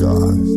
God.